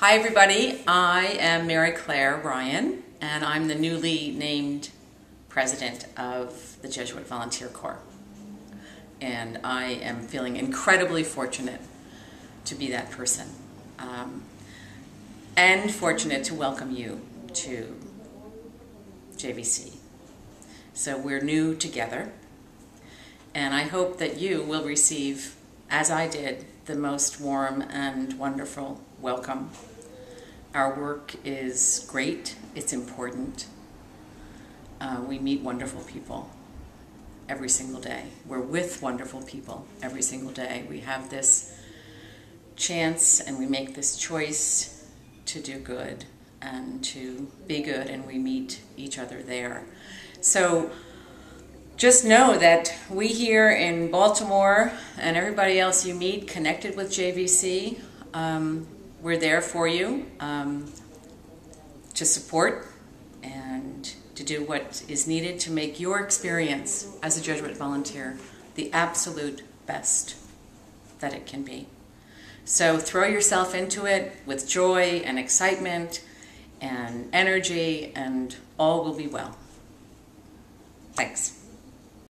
Hi, everybody. I am Mary Claire Ryan, and I'm the newly named president of the Jesuit Volunteer Corps. And I am feeling incredibly fortunate to be that person, um, and fortunate to welcome you to JVC. So we're new together, and I hope that you will receive, as I did, the most warm and wonderful welcome. Our work is great, it's important. Uh, we meet wonderful people every single day. We're with wonderful people every single day. We have this chance and we make this choice to do good and to be good, and we meet each other there. So just know that we here in Baltimore and everybody else you meet connected with JVC, um, we're there for you um, to support and to do what is needed to make your experience as a Jesuit volunteer the absolute best that it can be. So throw yourself into it with joy and excitement and energy, and all will be well. Thanks.